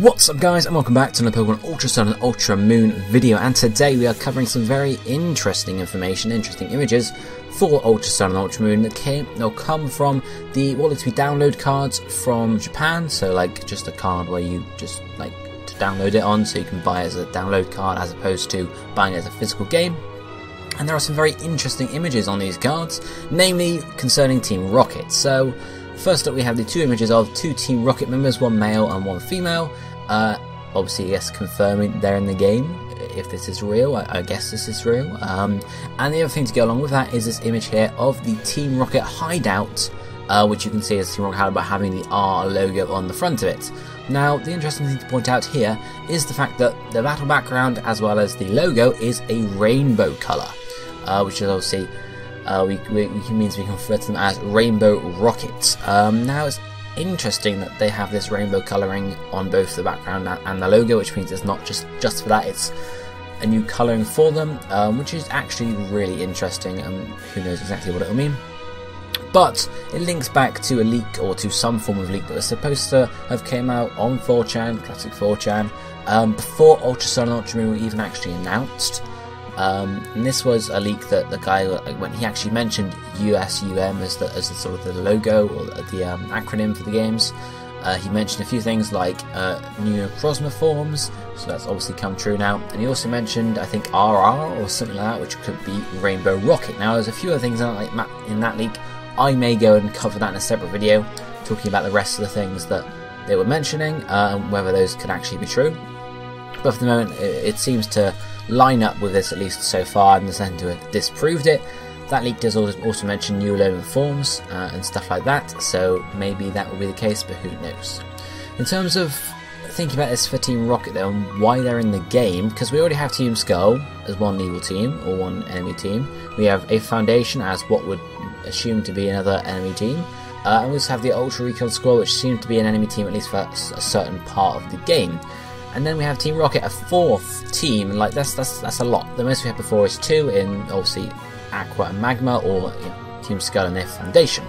What's up guys and welcome back to another Pokemon Ultra Sun and Ultra Moon video and today we are covering some very interesting information, interesting images for Ultra Sun and Ultra Moon that came they'll come from the looks to be download cards from Japan, so like just a card where you just like to download it on so you can buy it as a download card as opposed to buying it as a physical game. And there are some very interesting images on these cards, namely concerning Team Rocket. So First up, we have the two images of two Team Rocket members, one male and one female. Uh, obviously, yes, confirming they're in the game. If this is real, I, I guess this is real. Um, and the other thing to go along with that is this image here of the Team Rocket hideout, uh, which you can see as Team Rocket hideout by having the R logo on the front of it. Now, the interesting thing to point out here is the fact that the battle background as well as the logo is a rainbow colour, uh, which is obviously uh, we, we, means we can refer to them as rainbow rockets. Um, now it's interesting that they have this rainbow colouring on both the background and the logo, which means it's not just just for that. It's a new colouring for them, um, which is actually really interesting, and who knows exactly what it'll mean. But it links back to a leak or to some form of leak that was supposed to have came out on 4chan, classic 4chan, um, before Ultra Sun and Ultra Moon were even actually announced. Um, and this was a leak that the guy, when he actually mentioned USUM as the, as the sort of the logo or the um, acronym for the games, uh, he mentioned a few things like uh, forms, so that's obviously come true now. And he also mentioned, I think, RR or something like that, which could be Rainbow Rocket. Now, there's a few other things in that, in that leak. I may go and cover that in a separate video, talking about the rest of the things that they were mentioning, and whether those could actually be true. But for the moment, it, it seems to line up with this at least so far, and Centre have disproved it. That leak does also mention new Alolan forms uh, and stuff like that, so maybe that will be the case, but who knows. In terms of thinking about this for Team Rocket though, and why they're in the game, because we already have Team Skull as one evil team, or one enemy team. We have a Foundation as what would assume to be another enemy team. Uh, and we also have the Ultra Recon Squad, which seems to be an enemy team at least for a certain part of the game. And then we have Team Rocket, a fourth team, and like that's that's that's a lot. The most we had before is two in obviously Aqua and Magma, or you know, Team Skull and Aether Foundation,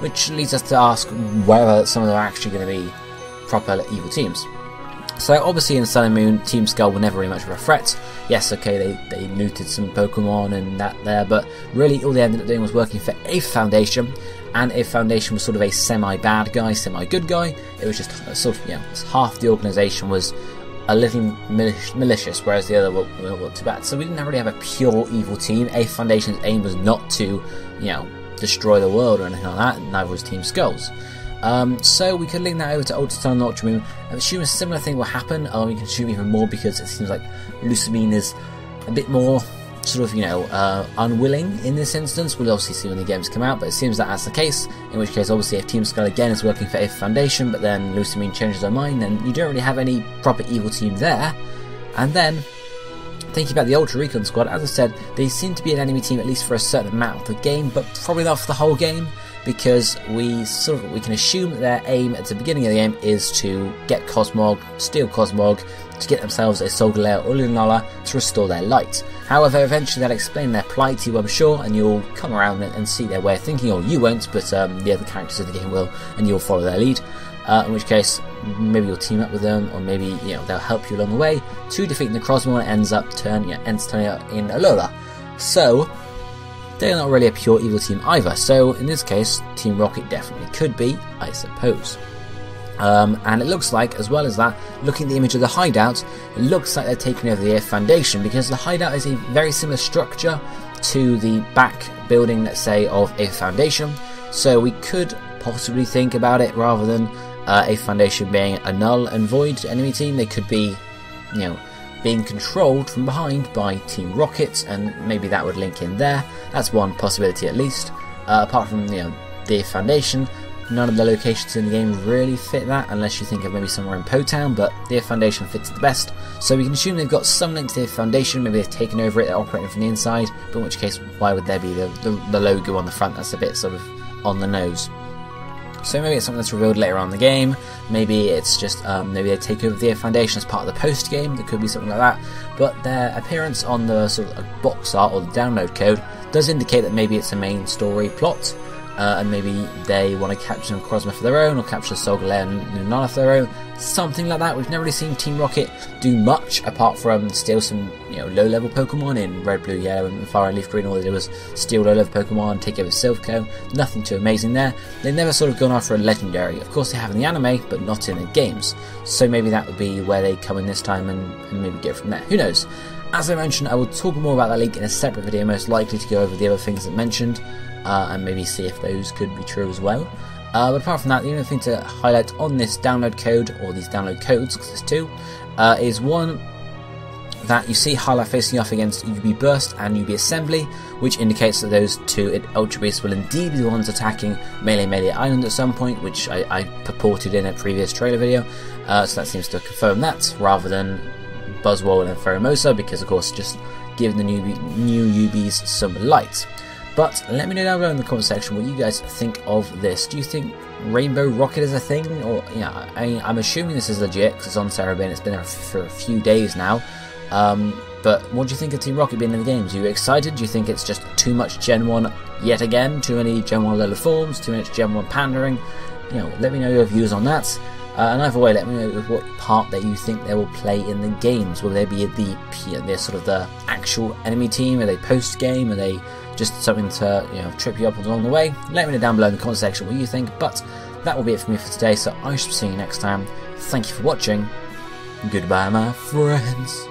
which leads us to ask whether some of them are actually going to be proper evil teams. So obviously in Sun and Moon, Team Skull were never really much of a threat. Yes, okay, they, they looted some Pokemon and that there, but really all they ended up doing was working for a Foundation, and if Foundation was sort of a semi-bad guy, semi-good guy, it was just uh, sort of, know, half the organisation was a little malicious, whereas the other were, were, too bad. So we didn't really have a pure evil team. A Foundation's aim was not to, you know, destroy the world or anything like that, neither was Team Skulls. Um, so we could link that over to Ultra and Ultra Moon and assume a similar thing will happen, or we can assume even more because it seems like Lusamine is a bit more sort of, you know, uh, unwilling in this instance. We'll obviously see when the games come out, but it seems that that's the case. In which case, obviously, if Team Skull again is working for Aether Foundation, but then Lusamine changes her mind, then you don't really have any proper evil team there. And then, thinking about the Ultra Recon squad, as I said, they seem to be an enemy team at least for a certain amount of the game, but probably not for the whole game because we sort of we can assume that their aim at the beginning of the game is to get Cosmog, steal Cosmog, to get themselves a Solgaleo or Lunala to restore their light. However, eventually they'll explain their plight to you, I'm sure, and you'll come around and see their way of thinking, or you won't, but um, the other characters of the game will, and you'll follow their lead. Uh, in which case, maybe you'll team up with them, or maybe you know they'll help you along the way to defeat Necrozma and ends up turning yeah, ends turning out in Alola. So they're not really a pure evil team either. So in this case, Team Rocket definitely could be, I suppose. Um, and it looks like, as well as that, looking at the image of the hideout, it looks like they're taking over the Aether Foundation because the hideout is a very similar structure to the back building, let's say, of a foundation. So we could possibly think about it rather than uh, a foundation being a null and void enemy team. They could be, you know, being controlled from behind by Team Rocket, and maybe that would link in there. That's one possibility at least. Uh, apart from you know the foundation, None of the locations in the game really fit that, unless you think of maybe somewhere in Po Town, but Aether Foundation fits the best. So we can assume they've got some link to Aether Foundation, maybe they've taken over it, they're operating from the inside, but in which case, why would there be the, the, the logo on the front? That's a bit sort of on the nose. So maybe it's something that's revealed later on in the game. Maybe it's just um, maybe they take over the Foundation as part of the post game. There could be something like that. But their appearance on the sort of box art or the download code does indicate that maybe it's a main story plot uh, and maybe they want to capture Necrozma for their own, or capture Solgaleo and Lunala for their own, something like that. We've never really seen Team Rocket do much apart from steal some, you know, low-level Pokemon in Red, Blue, Yellow, and Fire and Leaf Green. All they did was steal low-level Pokemon, take over Silph Nothing too amazing there. They've never sort of gone after a legendary. Of course, they have in the anime, but not in the games. So maybe that would be where they come in this time and, and maybe go from there. Who knows? As I mentioned, I will talk more about that leak in a separate video, most likely to go over the other things that mentioned uh, and maybe see if those could be true as well. Uh, but apart from that, the only thing to highlight on this download code, or these download codes, because there's two, uh, is one that you see Hala facing off against UB Burst and UB Assembly, which indicates that those two Ultra Beasts will indeed be the ones attacking Melemele Island at some point, which I, I purported in a previous trailer video. Uh, so that seems to confirm that, rather than Buzzwole and Pheromosa, because of course just giving the new, new UBs some light. But let me know down below in the comment section what you guys think of this. Do you think Rainbow Rocket is a thing? Or, yeah, I, am assuming this is legit because it's on Serebii. It's been there for a few days now. Um, but what do you think of Team Rocket being in the games? Are you excited? Do you think it's just too much Gen 1 yet again? Too many Gen 1 little forms? Too much Gen 1 pandering? You know, let me know your views on that. Uh, and either way, let me know what part that you think they will play in the games. Will they be the, sort of the actual enemy team? Are they post game? Are they just something to you know trip you up along the way. Let me know down below in the comment section what you think. But that will be it for me for today. So I shall see you next time. Thank you for watching. Goodbye, my friends.